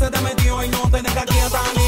se te metió y no te deja quieta.